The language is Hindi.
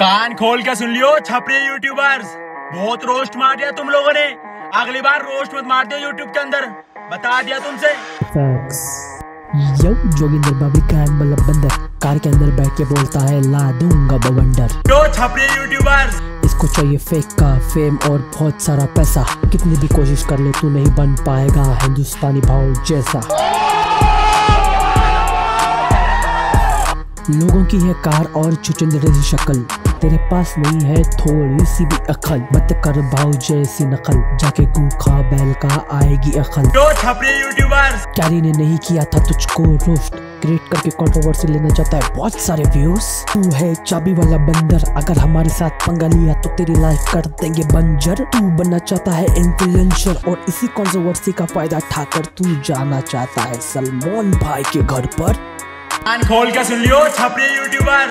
कान खोल के सुन लियो छपरी यूट्यूबर्स बहुत रोस्ट मार दिया तुम लोगों ने। अगली बार रोस्ट मत मार दियो यूट्यूब के अंदर। बता दिया तुमसे। यो जोगिंदर बाबी कान मतलब बंदर कार के अंदर बैठ के बोलता है ला दूँगा बवंडर। जो छपरी यूट्यूबर्स इसको चाहिए फेक का फेम और बहुत सारा पैसा। कितनी भी कोशिश कर ले तू नहीं बन पाएगा हिंदुस्तानी भाव जैसा। लोगों की है कार और चुचंदरे सी शक्ल। तेरे पास नहीं है थोड़ी सी भी अकल मत कर भाव जैसी नकल जाके गू खा बैल का आएगी अकल कैरी ने नहीं किया था तुझको रोस्ट क्रिएट करके कंट्रोवर्सी लेना चाहता है। बहुत सारे व्यूज़ तू है चाबी वाला बंदर। अगर हमारे साथ पंगा लिया तो तेरी लाइफ कर देंगे बंजर। तू बनना चाहता है इन्फ्लुएंसर और इसी कंट्रोवर्सी का फ़ायदा उठाकर तू जाना चाहता है सलमान भाई के घर पर। खोल के सुन लियो छपरी यूट्यूबर